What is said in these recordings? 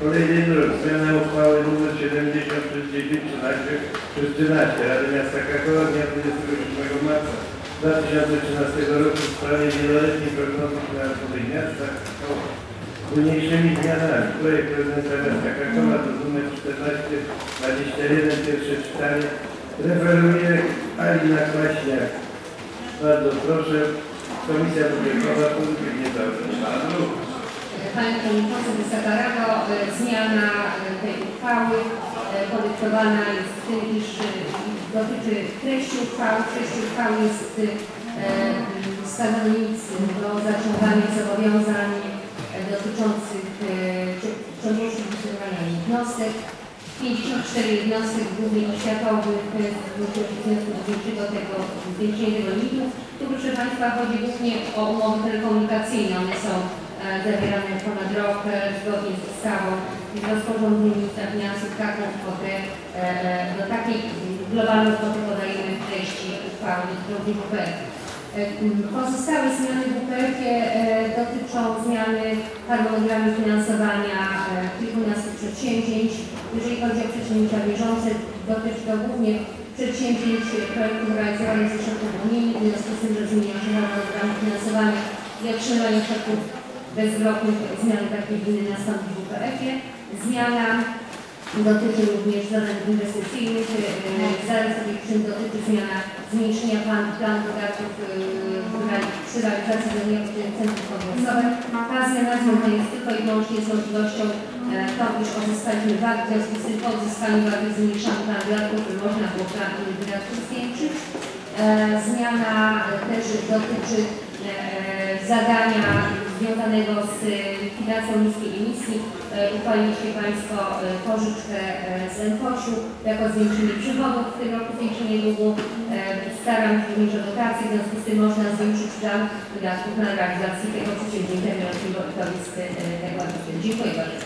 Kolejny druk. Zmiana uchwały nr 70 przez 10 13 przez 13 Rady Miasta Krakowa z dnia 27 marca 2013 roku w sprawie wieloletniej prognozy finansowej miasta Krakowa. Późniejszymi zmianami. Projekt prezydenta miasta Krakowa to numer 14 21 pierwsze czytanie. Referuje Alina Kwaśniak. Bardzo proszę. Komisja Budżetowa punkt nie zabrała. Panie Przewodniczący, Wysoka Rado, e, zmiana e, tej uchwały e, podyktowana jest tym, iż dotyczy treści uchwały. Treść uchwały jest e, wskazanie do zaciągania zobowiązań dotyczących ciągłości funkcjonowania jednostek. 54 jednostek w związku z zwiększego tego, zwiększenia tego limitu. Tu proszę Państwa chodzi głównie o umowy telekomunikacyjne. One są zawierane ponad rok e, zgodnie z ustawą i rozporządzeniem ministra finansów taką kwotę, do takiej globalną kwotę podajemy w treści uchwały. E, m, Pozostałe zmiany w WPF e, dotyczą zmiany harmonogramu finansowania kilkunastu przedsięwzięć. Jeżeli chodzi o przedsięwzięcia bieżące, dotyczy to głównie przedsięwzięć projektów realizowanych ze środków unijnych, w związku z tym, że zmienia się harmonogram finansowania i otrzymania środków bezwzględnych zmiany takiej winny nastąpić w WPF-ie. Zmiana dotyczy również zadań inwestycyjnych, e, zaraz takich czym dotyczy zmiana zmniejszenia planu, planu wydatków e, przy realizacji zadania centrum kongresowym. Ta zmiana związana jest tylko i wyłącznie z możliwością e, tą, iż uzyskaliśmy VAT, w związku z tym po uzyskaniu VAT zmniejszamy plan wydatków, można było plan wydatków zwiększyć. E, Zmiana e, też dotyczy e, zadania związanego z likwidacją niskiej emisji. E, Uchwaliliście Państwo e, pożyczkę e, z NFOŚ-u jako zwiększenie przychodów w tym roku, zwiększenie długu. E, Staram się również o dotacje, w związku z tym można zwiększyć plan wydatków na realizację tego przedsięwzięcia biorącego w z e, tego. Dziękuję bardzo.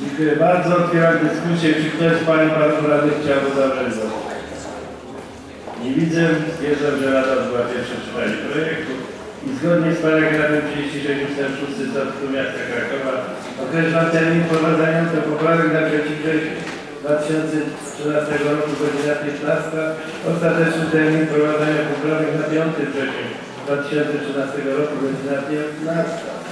Dziękuję bardzo. Otwieram dyskusję. Czy ktoś z Pań Panów Radnych chciałby zabrać głos? Nie widzę. Stwierdzam, że Rada odbyła pierwsze czytanie projektu i zgodnie z paragrafem 36 ust. 6 Statutu Miasta Krakowa określam termin wprowadzania do poprawek na 3 września 2013 roku godzina 15. Ostateczny termin wprowadzania poprawek na 5 września 2013 roku godzina 15.